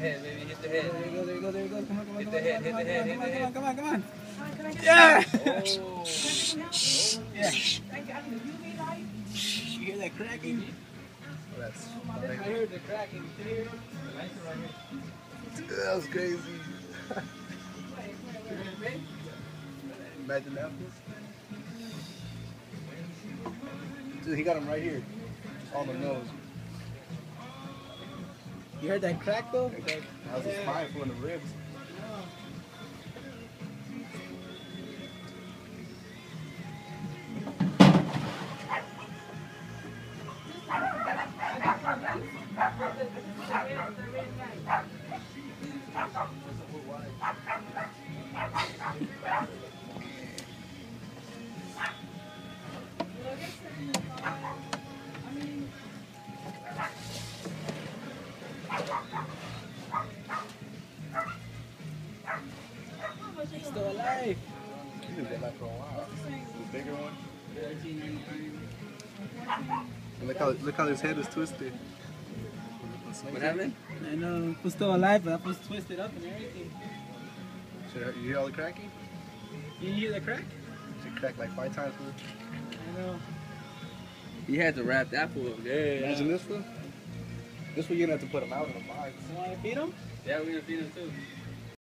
head, baby. Hit the head. There you go, there you go, there you go. Come on, come on, Hit the head, hit the head, hit the come on, come on, come on. Yeah! Oh. Yeah. You hear that cracking? That's, I heard the cracking. Did that was crazy. Imagine that. Dude, he got him right here. On the nose. You heard that crack though? That was a spine from the ribs. He's still alive. He's been dead like for a while. The bigger one. And look how look how his head is twisted. What happened? I know. He's still alive, but that was twisted up and everything. Should you hear all the cracking? You hear the crack? Should crack like five times. Fool. I know. He had to wrap that fool up. Yeah. Imagine this one. This one you're gonna have to put him out in a box. You want to feed him? Yeah, we're gonna feed him too.